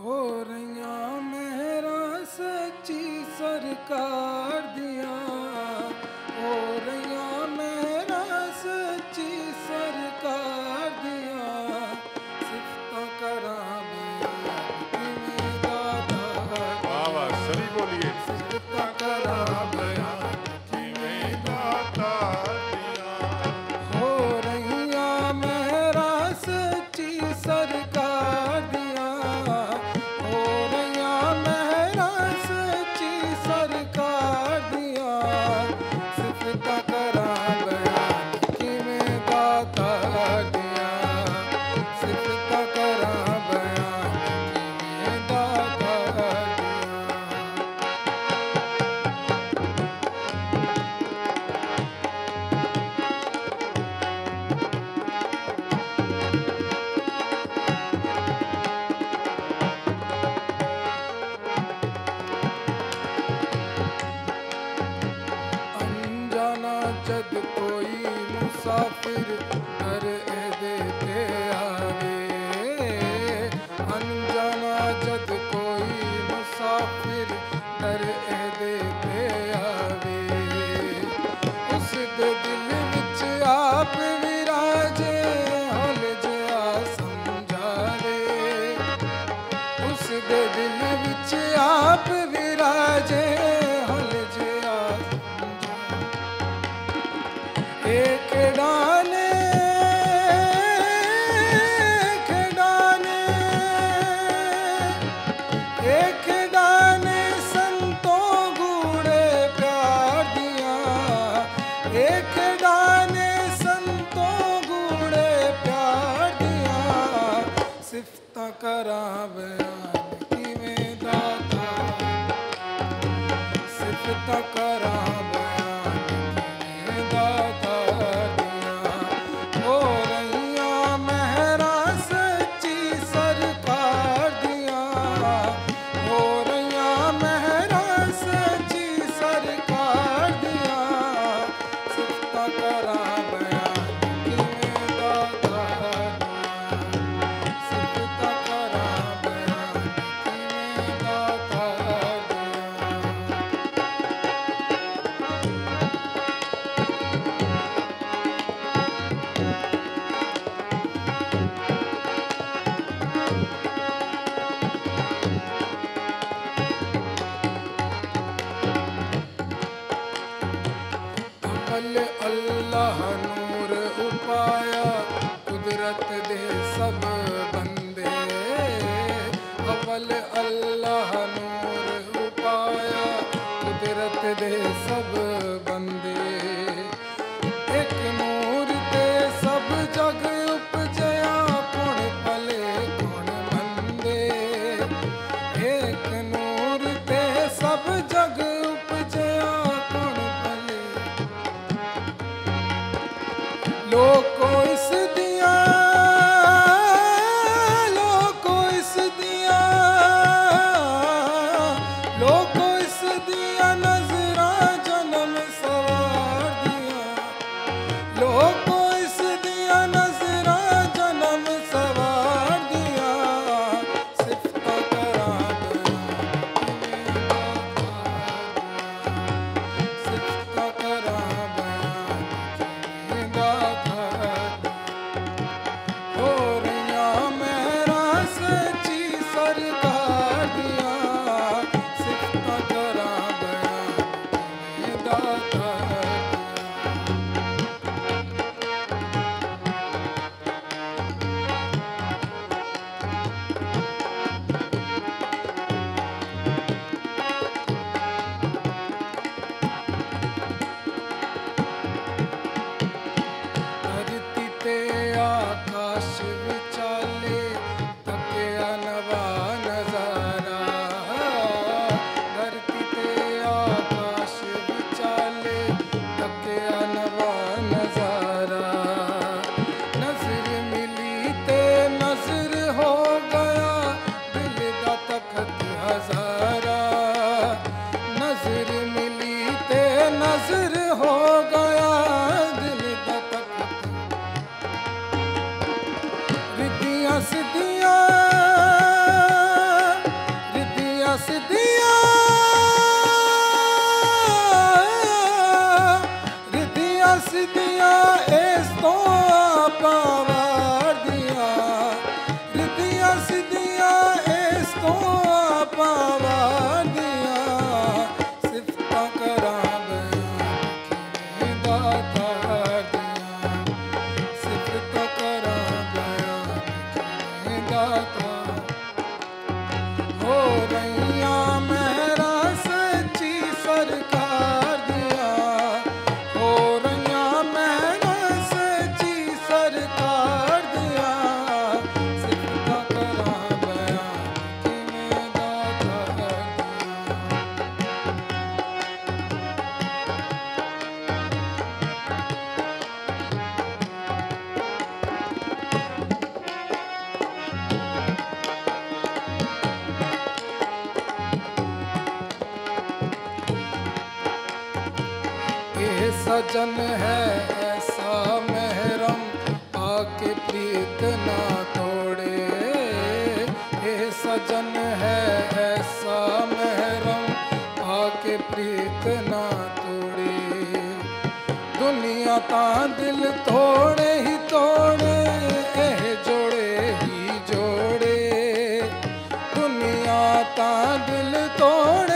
ਹੋ ਰਹੀਆਂ ਮਹਿਰਾ ਸੱਚੀ ਸਰਕਾਰ ਜਗ ਕੋਈ ਮੁਸਾਫਿਰ ਨਰ ਇਹਦੇ ਤੇ ਕੋਈ ਮੁਸਾਫਿਰ ਇੱਕ ਗਾਨੇ ਸੰਤੋ ਗੂੜੇ ਪਿਆਰ ਦੀਆਂ ਕਰਾਂ ਬਿਆਨ ਕਿਵੇਂ ਦਾਤਾ ਸਿਫਤਾਂ ਕਰ ਅਲ ਅੱਲਾਹ ਨੂਰ ਉਪਾਇਆ ਕੁਦਰਤ ਦੇ ਸਭ ਬੰਦੇ। ਅਵਲ ਅੱਲਾਹ ਨੂਰ ਲੋਕੋ ਇਸ ਦੀਆਂ ਲੋਕੋ ਇਸ ਦੀਆਂ ਲੋਕੋ ਇਸ ਦੀਆਂ ਨਜ਼ਰਾਂ ਜਨਮ ਸਵਾਰ ਦੀਆਂ ਲੋਕ I'm not Kata सजन है ऐसा मेहरम आके प्रीत ना तोड़े। हे सजन है ऐसा मेहरम आके प्रीत ना तोड़े। दुनिया ता दिल तोड़े ही तोड़े, एह जोड़े ही जोड़े। दुनिया ता दिल तोड़े